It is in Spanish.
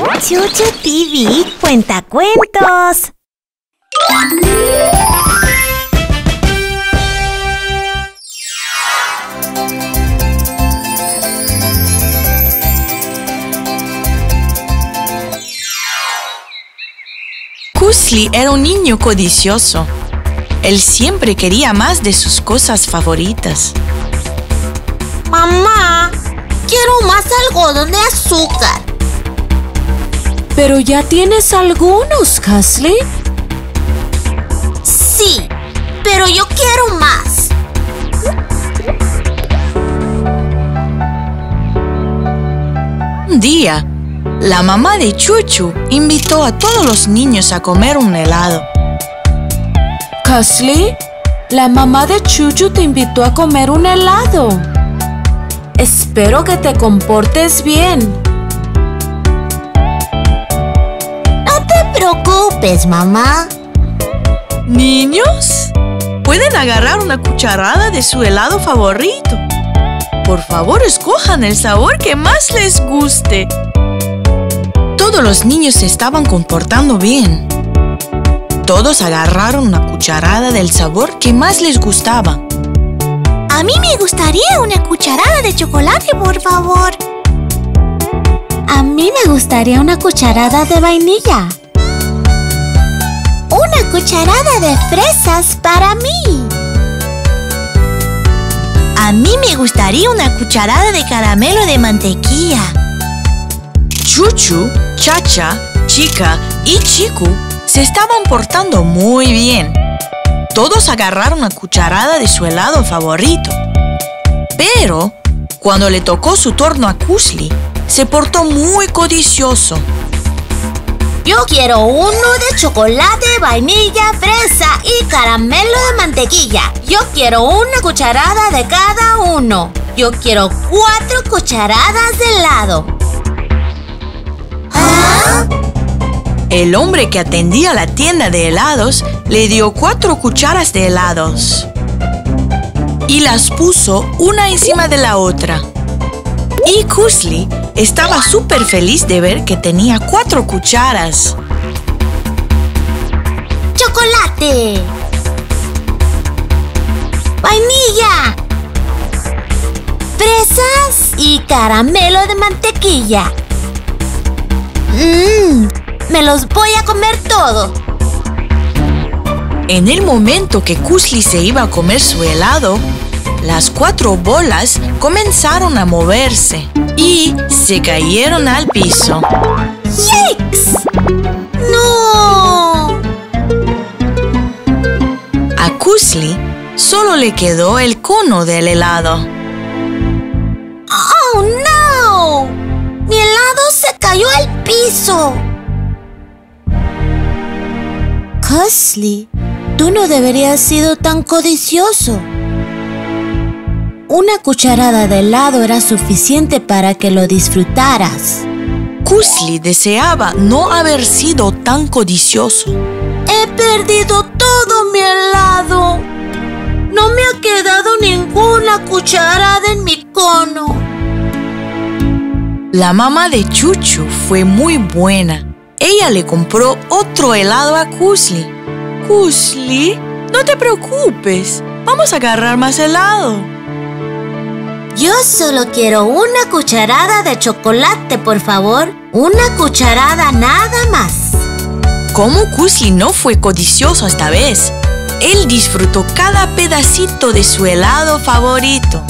Chuchu TV cuenta cuentos. Kusli era un niño codicioso. Él siempre quería más de sus cosas favoritas. Mamá, quiero más algodón de azúcar. Pero ya tienes algunos, Kasley. Sí, pero yo quiero más. Un día, la mamá de Chuchu invitó a todos los niños a comer un helado. Kasley, la mamá de Chuchu te invitó a comer un helado. Espero que te comportes bien. Preocupes, mamá. ¿Niños? Pueden agarrar una cucharada de su helado favorito. Por favor, escojan el sabor que más les guste. Todos los niños se estaban comportando bien. Todos agarraron una cucharada del sabor que más les gustaba. A mí me gustaría una cucharada de chocolate, por favor. A mí me gustaría una cucharada de vainilla. Cucharada de fresas para mí. A mí me gustaría una cucharada de caramelo de mantequilla. Chuchu, Chacha, Chica y Chiku se estaban portando muy bien. Todos agarraron una cucharada de su helado favorito. Pero, cuando le tocó su turno a Kusli, se portó muy codicioso. Yo quiero uno de chocolate, vainilla, fresa y caramelo de mantequilla. Yo quiero una cucharada de cada uno. Yo quiero cuatro cucharadas de helado. ¿Ah? El hombre que atendía la tienda de helados le dio cuatro cucharas de helados y las puso una encima de la otra. Y Kusli estaba súper feliz de ver que tenía cuatro cucharas. ¡Chocolate! ¡Vainilla! ¡Fresas! Y caramelo de mantequilla. ¡Mmm! ¡Me los voy a comer todo! En el momento que Kusli se iba a comer su helado, las cuatro bolas comenzaron a moverse y se cayeron al piso. ¡Yikes! ¡No! A Kusli solo le quedó el cono del helado. ¡Oh, no! ¡Mi helado se cayó al piso! Cusley, tú no deberías sido tan codicioso. Una cucharada de helado era suficiente para que lo disfrutaras. Kusli deseaba no haber sido tan codicioso. ¡He perdido todo mi helado! No me ha quedado ninguna cucharada en mi cono. La mamá de Chuchu fue muy buena. Ella le compró otro helado a Kusli. Kusli, no te preocupes. Vamos a agarrar más helado. Yo solo quiero una cucharada de chocolate, por favor. Una cucharada nada más. Como Kusli no fue codicioso esta vez, él disfrutó cada pedacito de su helado favorito.